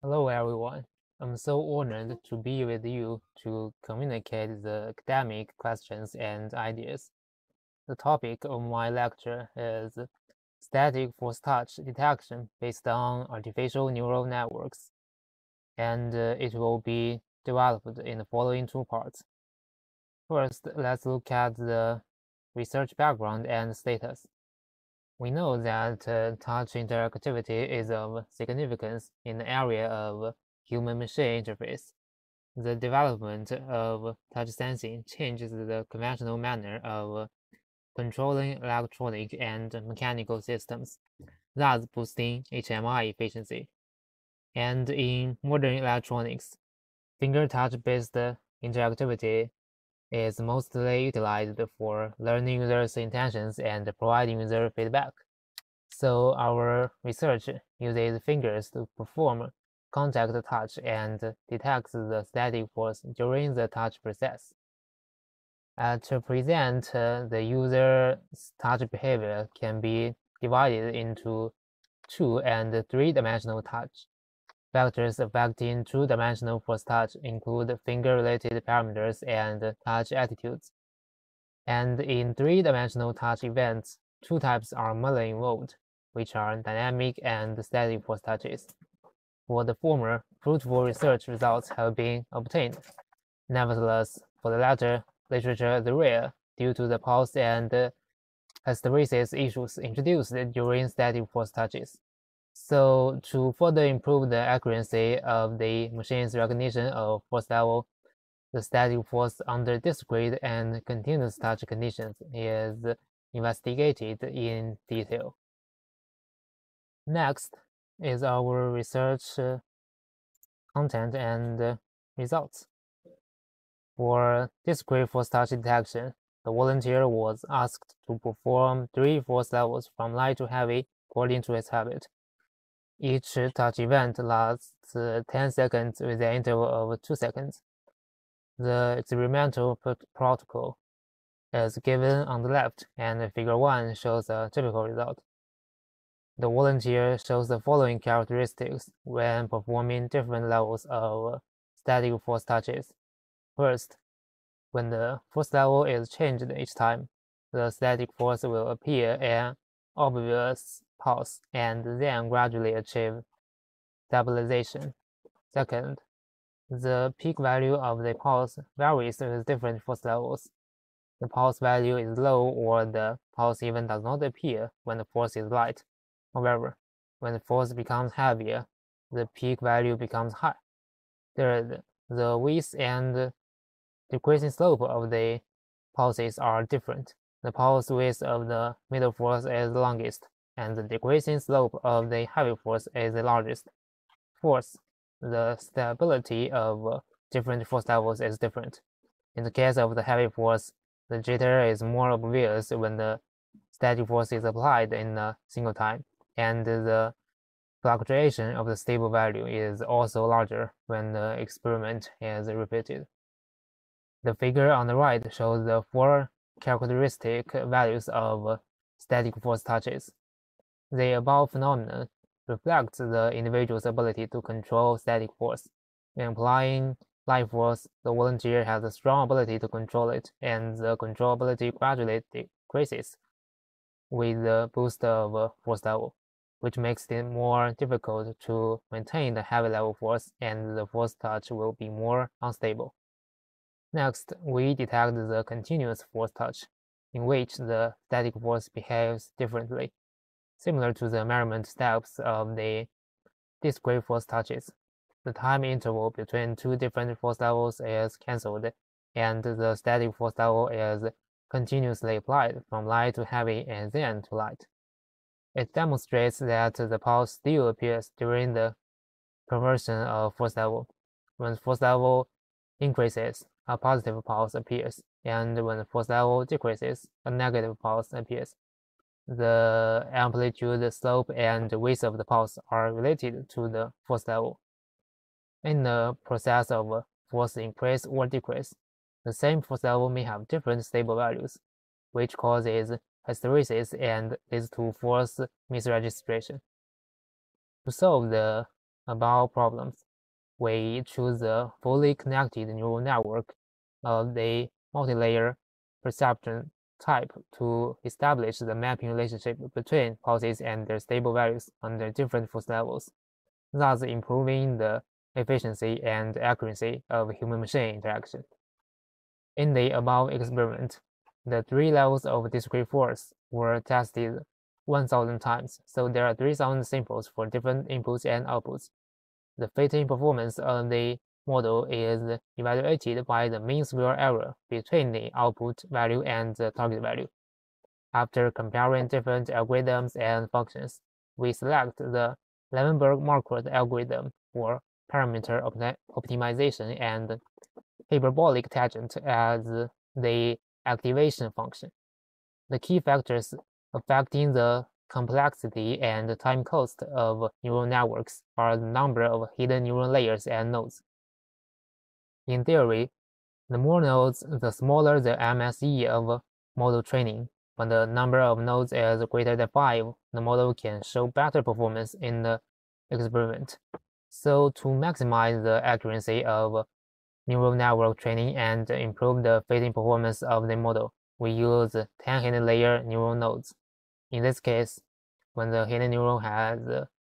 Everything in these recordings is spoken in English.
Hello everyone. I'm so honored to be with you to communicate the academic questions and ideas. The topic of my lecture is static force touch detection based on artificial neural networks. And uh, it will be developed in the following two parts. First, let's look at the research background and status. We know that uh, touch interactivity is of significance in the area of human-machine interface. The development of touch sensing changes the conventional manner of controlling electronic and mechanical systems, thus boosting HMI efficiency. And in modern electronics, finger touch-based interactivity is mostly utilized for learning users' intentions and providing user feedback. So our research uses fingers to perform contact touch and detects the static force during the touch process. Uh, to present uh, the user's touch behavior can be divided into two and three-dimensional touch. Factors affecting two-dimensional force touch include finger-related parameters and touch attitudes. And in three-dimensional touch events, two types are mainly involved, which are dynamic and static force touches. For the former, fruitful research results have been obtained. Nevertheless, for the latter, literature is rare due to the pulse and hysteresis issues introduced during static force touches. So to further improve the accuracy of the machine's recognition of force level, the static force under discrete and continuous touch conditions is investigated in detail. Next is our research uh, content and results. For discrete force touch detection, the volunteer was asked to perform three force levels from light to heavy according to his habit. Each touch event lasts 10 seconds with an interval of 2 seconds. The experimental protocol is given on the left, and figure 1 shows a typical result. The volunteer shows the following characteristics when performing different levels of static force touches. First, when the force level is changed each time, the static force will appear an obvious pulse and then gradually achieve stabilization. Second, the peak value of the pulse varies with different force levels. The pulse value is low or the pulse even does not appear when the force is light. However, when the force becomes heavier, the peak value becomes high. Third, the width and decreasing slope of the pulses are different. The pulse width of the middle force is longest, and the decreasing slope of the heavy force is the largest. Fourth, the stability of different force levels is different. In the case of the heavy force, the jitter is more obvious when the static force is applied in a single time, and the fluctuation of the stable value is also larger when the experiment is repeated. The figure on the right shows the four characteristic values of static force touches. The above phenomenon reflects the individual's ability to control static force. In applying light force, the volunteer has a strong ability to control it, and the control ability gradually decreases with the boost of force level, which makes it more difficult to maintain the heavy level force, and the force touch will be more unstable. Next, we detect the continuous force touch, in which the static force behaves differently similar to the measurement steps of the discrete force touches. The time interval between two different force levels is cancelled, and the static force level is continuously applied from light to heavy and then to light. It demonstrates that the pulse still appears during the conversion of force level. When force level increases, a positive pulse appears, and when the force level decreases, a negative pulse appears the amplitude, slope, and width of the pulse are related to the force level. In the process of force increase or decrease, the same force level may have different stable values, which causes hysteresis and leads to force misregistration. To solve the above problems, we choose a fully connected neural network of the multi-layer perceptron type to establish the mapping relationship between pulses and their stable values under different force levels, thus improving the efficiency and accuracy of human-machine interaction. In the above experiment, the three levels of discrete force were tested 1000 times, so there are 3000 samples for different inputs and outputs. The fitting performance of the model is evaluated by the mean square error between the output value and the target value. After comparing different algorithms and functions, we select the Levenberg-Marquardt algorithm for parameter optimization and hyperbolic tangent as the activation function. The key factors affecting the complexity and time cost of neural networks are the number of hidden neural layers and nodes. In theory, the more nodes, the smaller the MSE of model training. When the number of nodes is greater than 5, the model can show better performance in the experiment. So to maximize the accuracy of neural network training and improve the fitting performance of the model, we use 10 hidden layer neural nodes. In this case, when the hidden neuron has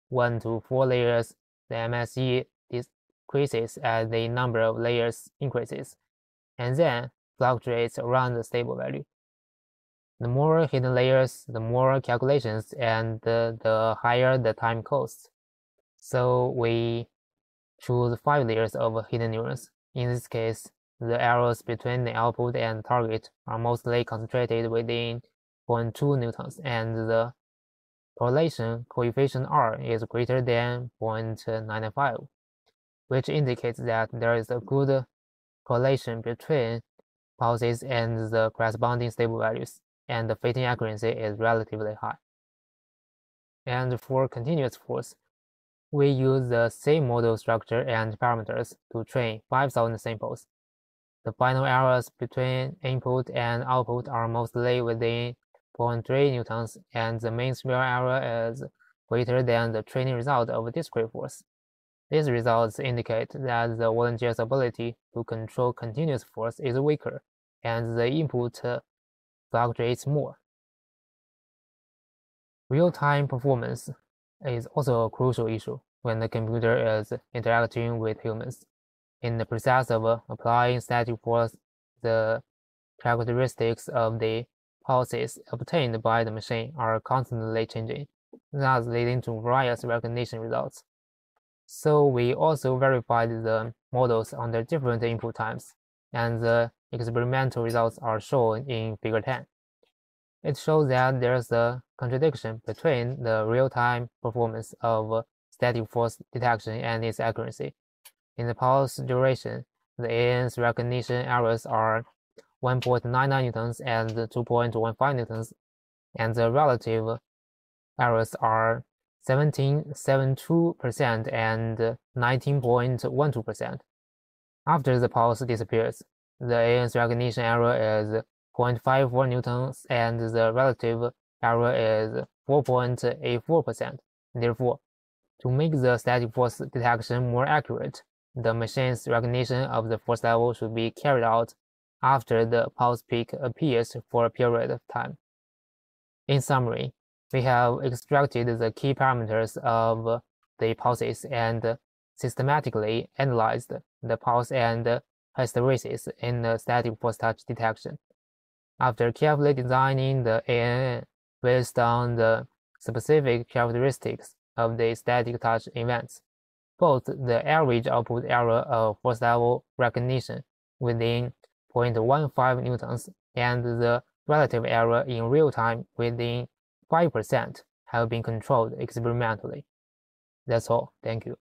1 to 4 layers, the MSE decreases as the number of layers increases, and then fluctuates around the stable value. The more hidden layers, the more calculations, and the, the higher the time cost. So we choose 5 layers of hidden neurons. In this case, the errors between the output and target are mostly concentrated within 0.2 newtons, and the correlation coefficient R is greater than 0.95 which indicates that there is a good correlation between pulses and the corresponding stable values, and the fitting accuracy is relatively high. And for continuous force, we use the same model structure and parameters to train 5,000 samples. The final errors between input and output are mostly within 0.3 newtons, and the mean square error is greater than the training result of discrete force. These results indicate that the volunteer's ability to control continuous force is weaker, and the input fluctuates more. Real-time performance is also a crucial issue when the computer is interacting with humans. In the process of applying static force, the characteristics of the pulses obtained by the machine are constantly changing, thus leading to various recognition results. So we also verified the models under different input times, and the experimental results are shown in Figure 10. It shows that there's a contradiction between the real-time performance of static force detection and its accuracy. In the pulse duration, the ANN's recognition errors are 1.99 newtons and 2.15 newtons, and the relative errors are 17.72% and 19.12%. After the pulse disappears, the ANN's recognition error is 0.54 newtons and the relative error is 4.84%. Therefore, to make the static force detection more accurate, the machine's recognition of the force level should be carried out after the pulse peak appears for a period of time. In summary, we have extracted the key parameters of the pulses and systematically analyzed the pulse and hysteresis in the static force touch detection. After carefully designing the ANN based on the specific characteristics of the static touch events, both the average output error of force level recognition within 0.15 newtons and the relative error in real time within 5% have been controlled experimentally. That's all. Thank you.